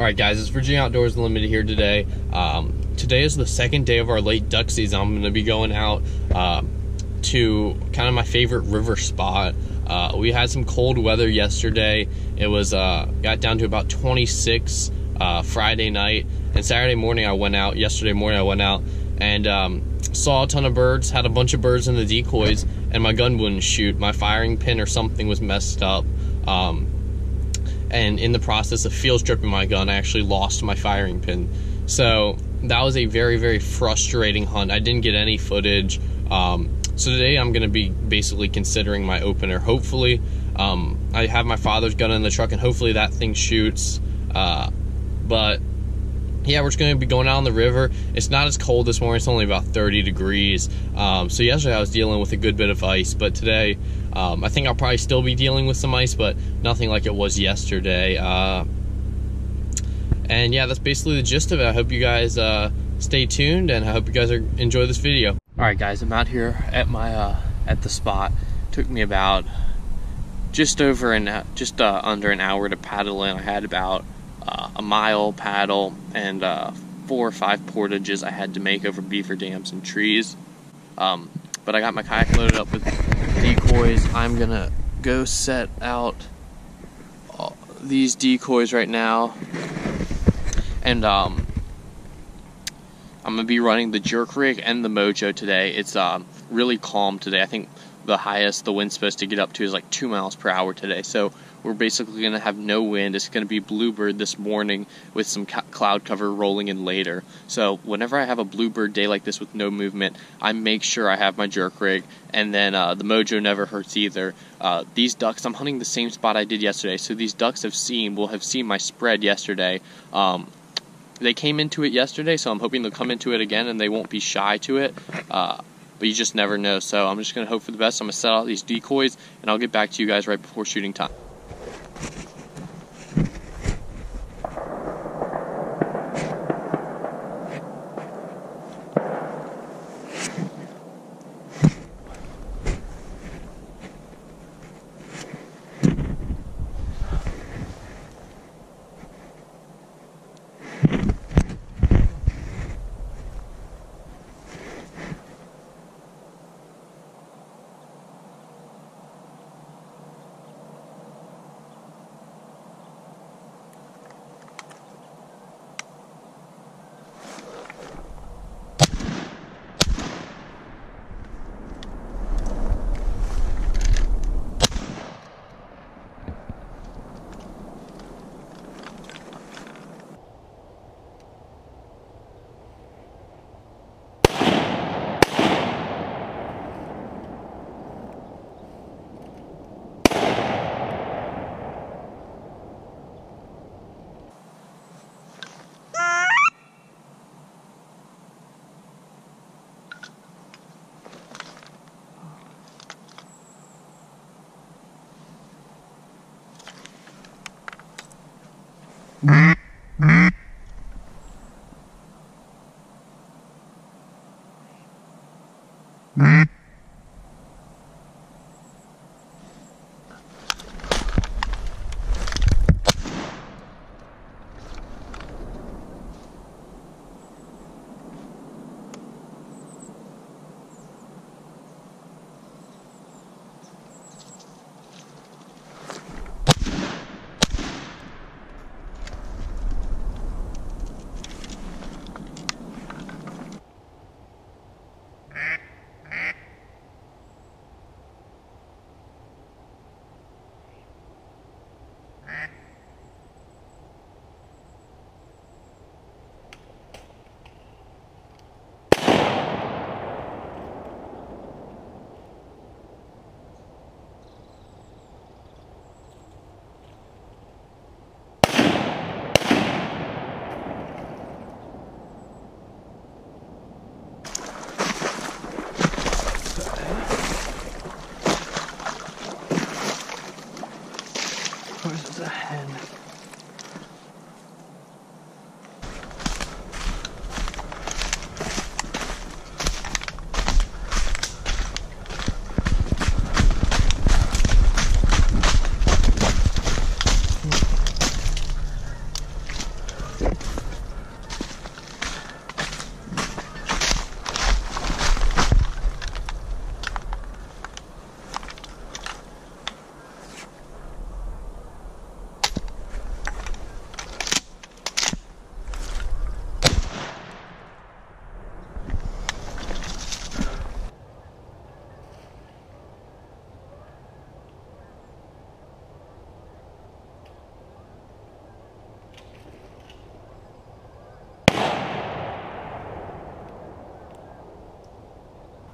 All right, guys, it's Virginia Outdoors Unlimited here today. Um, today is the second day of our late duck season. I'm going to be going out uh, to kind of my favorite river spot. Uh, we had some cold weather yesterday. It was uh, got down to about 26 uh, Friday night, and Saturday morning I went out. Yesterday morning I went out and um, saw a ton of birds. Had a bunch of birds in the decoys, and my gun wouldn't shoot. My firing pin or something was messed up. Um, and in the process of field stripping my gun, I actually lost my firing pin. So that was a very, very frustrating hunt. I didn't get any footage. Um, so today I'm going to be basically considering my opener. Hopefully, um, I have my father's gun in the truck, and hopefully that thing shoots. Uh, but yeah, we're just going to be going out on the river. It's not as cold this morning. It's only about 30 degrees. Um, so yesterday I was dealing with a good bit of ice, but today um, I think I'll probably still be dealing with some ice, but nothing like it was yesterday. Uh, and yeah, that's basically the gist of it. I hope you guys uh, stay tuned, and I hope you guys are, enjoy this video. All right, guys, I'm out here at my uh, at the spot. took me about just over an just uh, under an hour to paddle in. I had about uh, a mile paddle and uh, four or five portages I had to make over beaver dams and trees. Um, but I got my kayak loaded up with decoys. I'm gonna go set out these decoys right now, and um, I'm gonna be running the jerk rig and the mojo today. It's um, really calm today. I think the highest the wind's supposed to get up to is like two miles per hour today. So we're basically going to have no wind. It's going to be bluebird this morning with some cloud cover rolling in later. So whenever I have a bluebird day like this with no movement, I make sure I have my jerk rig, and then uh, the mojo never hurts either. Uh, these ducks, I'm hunting the same spot I did yesterday, so these ducks have seen will have seen my spread yesterday. Um, they came into it yesterday, so I'm hoping they'll come into it again and they won't be shy to it. Uh, but you just never know. So I'm just going to hope for the best. I'm going to set out these decoys, and I'll get back to you guys right before shooting time. Mm-hmm.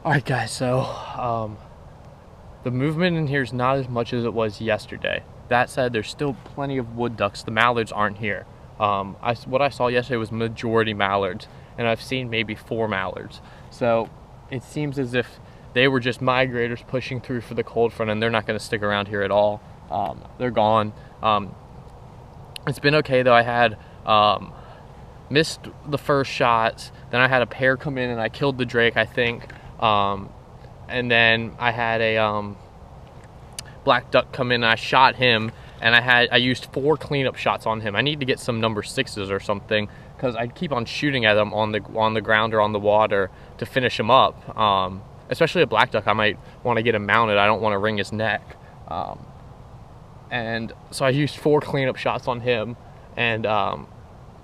All right, guys. So, um, the movement in here is not as much as it was yesterday. That said, there's still plenty of wood ducks. The mallards aren't here. Um, I, what I saw yesterday was majority mallards, and I've seen maybe four mallards. So it seems as if they were just migrators pushing through for the cold front, and they're not going to stick around here at all. Um, they're gone. Um, it's been okay though. I had um, missed the first shots. Then I had a pair come in and I killed the drake, I think. Um, and then I had a um, black duck come in and I shot him. And I had I used four cleanup shots on him. I need to get some number sixes or something because I keep on shooting at him on the on the ground or on the water to finish him up. Um, especially a black duck, I might want to get him mounted. I don't want to wring his neck. Um, and so I used four cleanup shots on him, and um,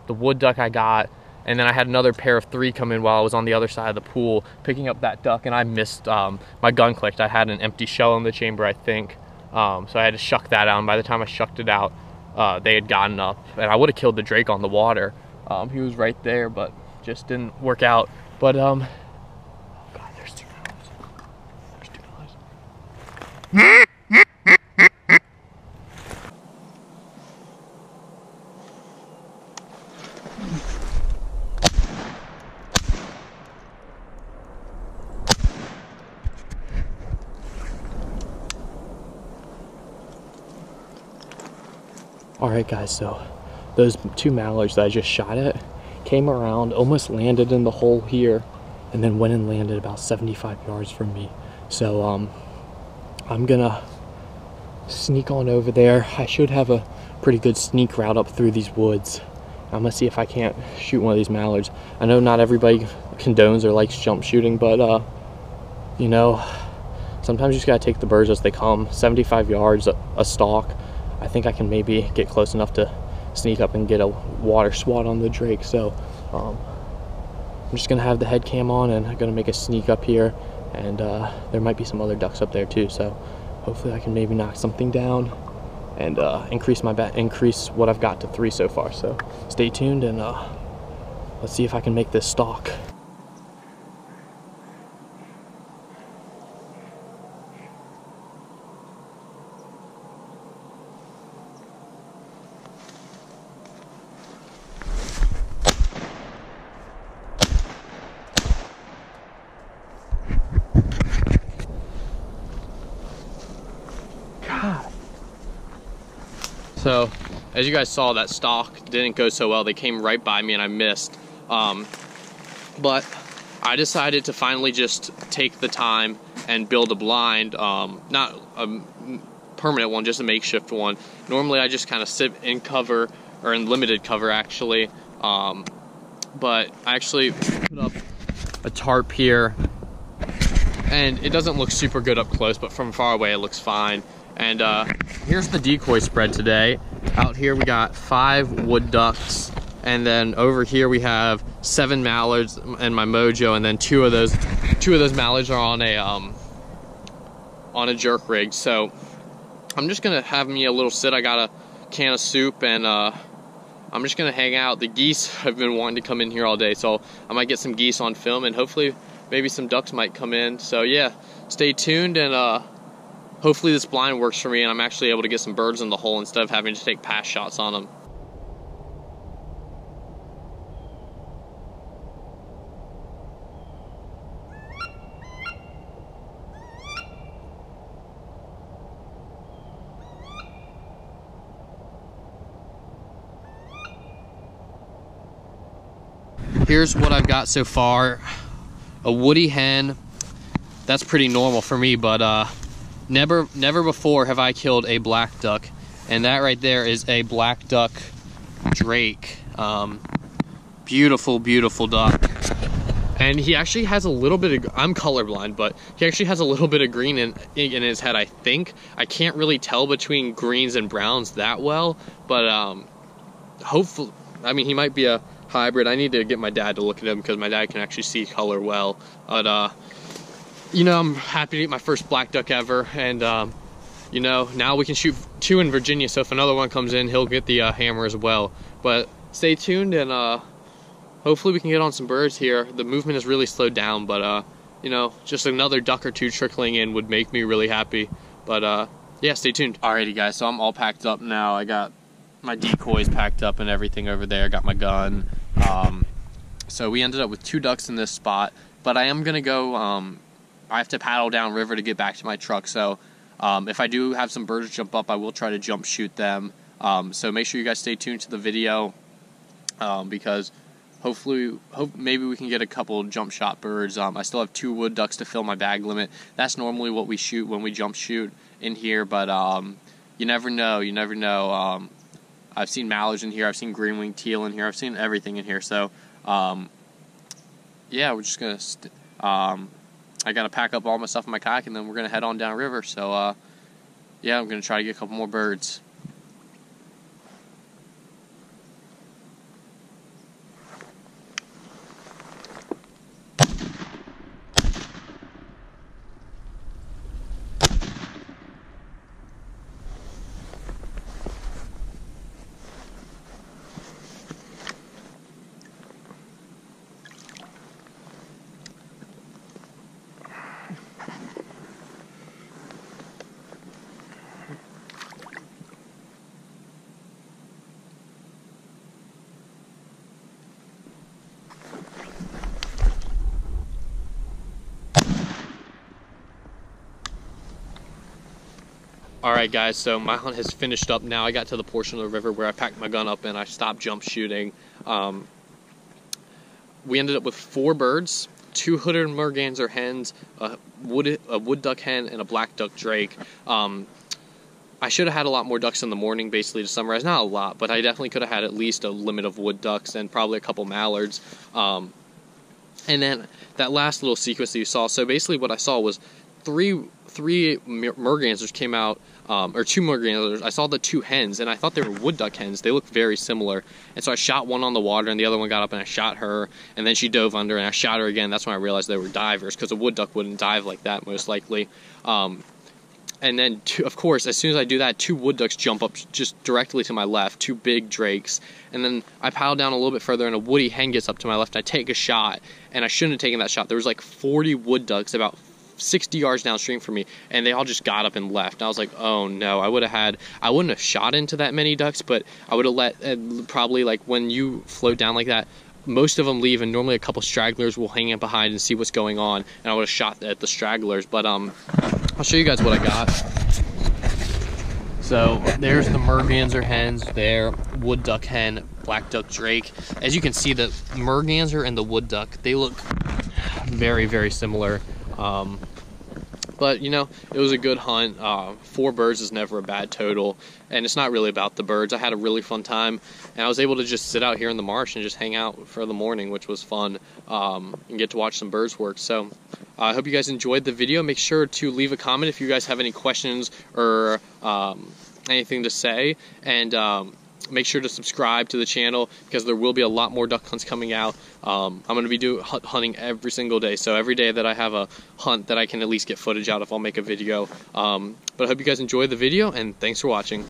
the wood duck I got, and then I had another pair of three come in while I was on the other side of the pool picking up that duck, and I missed um, my gun clicked. I had an empty shell in the chamber, I think, um, so I had to shuck that out. And by the time I shucked it out, uh, they had gotten up, and I would have killed the drake on the water. Um, he was right there, but just didn't work out. But um, oh God, there's two There's two All right, guys, so those two mallards that I just shot at came around, almost landed in the hole here, and then went and landed about 75 yards from me. So um, I'm gonna sneak on over there. I should have a pretty good sneak route up through these woods. I'm gonna see if I can't shoot one of these mallards. I know not everybody condones or likes jump shooting, but uh, you know, sometimes you just gotta take the birds as they come. 75 yards a, a stalk I think I can maybe get close enough to sneak up and get a water swat on the drake. So um, I'm just gonna have the head cam on and I'm gonna make a sneak up here and uh, there might be some other ducks up there too. So hopefully I can maybe knock something down and uh, increase my bat, increase what I've got to three so far. So stay tuned and uh, let's see if I can make this stalk. So, as you guys saw, that stalk didn't go so well. They came right by me and I missed. Um, but I decided to finally just take the time and build a blind, um, not a permanent one, just a makeshift one. Normally I just kind of sit in cover, or in limited cover actually. Um, but I actually put up a tarp here and it doesn't look super good up close, but from far away it looks fine. And uh, here's the decoy spread today. Out here we got five wood ducks, and then over here we have seven mallards and my mojo, and then two of those two of those mallards are on a um, on a jerk rig. So I'm just gonna have me a little sit. I got a can of soup and uh, I'm just gonna hang out. The geese have been wanting to come in here all day, so I might get some geese on film and hopefully maybe some ducks might come in. So yeah, stay tuned and uh, hopefully this blind works for me and I'm actually able to get some birds in the hole instead of having to take pass shots on them. Here's what I've got so far. A woody hen. That's pretty normal for me, but uh, Never, never before have I killed a black duck, and that right there is a black duck drake. Um, beautiful, beautiful duck. And he actually has a little bit of, I'm colorblind, but he actually has a little bit of green in, in his head, I think. I can't really tell between greens and browns that well, but um, hopefully, I mean, he might be a hybrid. I need to get my dad to look at him because my dad can actually see color well. But uh, you know, I'm happy to get my first black duck ever, and um, you know, now we can shoot two in Virginia. So if another one comes in, he'll get the uh, hammer as well. But stay tuned, and uh, hopefully we can get on some birds here. The movement has really slowed down, but uh, you know, just another duck or two trickling in would make me really happy. But uh, yeah, stay tuned. Alrighty, guys. So I'm all packed up now. I got my decoys packed up and everything over there. Got my gun. Um, so we ended up with two ducks in this spot. But I am gonna go. Um, I have to paddle down river to get back to my truck. So um, if I do have some birds jump up, I will try to jump shoot them. Um, so make sure you guys stay tuned to the video um, because hopefully, hope maybe we can get a couple jump shot birds. Um, I still have two wood ducks to fill my bag limit. That's normally what we shoot when we jump shoot in here, but um, you never know. You never know. Um, I've seen mallards in here. I've seen green winged teal in here. I've seen everything in here. So yeah, we're just gonna. I gotta pack up all my stuff in my kayak, and then we're gonna head on downriver. So uh, yeah, I'm gonna try to get a couple more birds. Alright guys, so my hunt has finished up now. I got to the portion of the river where I packed my gun up and I stopped jump shooting. Um, we ended up with four birds, two hooded merganser hens, a wood, a wood duck hen, and a black duck drake. Um, I should have had a lot more ducks in the morning, basically, to summarize. Not a lot, but I definitely could have had at least a limit of wood ducks and probably a couple mallards. Um, and then that last little sequence that you saw, so basically what I saw was three three mergansers came out, um, or two mergansers. I saw the two hens, and I thought they were wood duck hens. They looked very similar, and so I shot one on the water, and the other one got up, and I shot her, and then she dove under, and I shot her again. That's when I realized they were divers, because a wood duck wouldn't dive like that most likely. Um, and then, two, of course, as soon as I do that, two wood ducks jump up just directly to my left, two big drakes. And then I paddle down a little bit further, and a woody hen gets up to my left. I take a shot, and I shouldn't have taken that shot. There was like 40 wood ducks about 60 yards downstream from me, and they all just got up and left. And I was like, oh no, I would have had, I wouldn't have shot into that many ducks, but I would have let, uh, probably like when you float down like that, most of them leave, and normally a couple stragglers will hang in behind and see what's going on, and I would have shot at the stragglers. But um, I'll show you guys what I got. So there's the merganser hens there, wood duck hen, black duck drake. As you can see, the merganser and the wood duck, they look very, very similar. Um, but you know, it was a good hunt. Uh, four birds is never a bad total, and it's not really about the birds. I had a really fun time, and I was able to just sit out here in the marsh and just hang out for the morning, which was fun, um, and get to watch some birds work. So. I hope you guys enjoyed the video. Make sure to leave a comment if you guys have any questions or um, anything to say. And um, make sure to subscribe to the channel because there will be a lot more duck hunts coming out. Um, I'm going to be doing hunting every single day, so every day that I have a hunt that I can at least get footage out of, I'll make a video. Um, but I hope you guys enjoyed the video, and thanks for watching.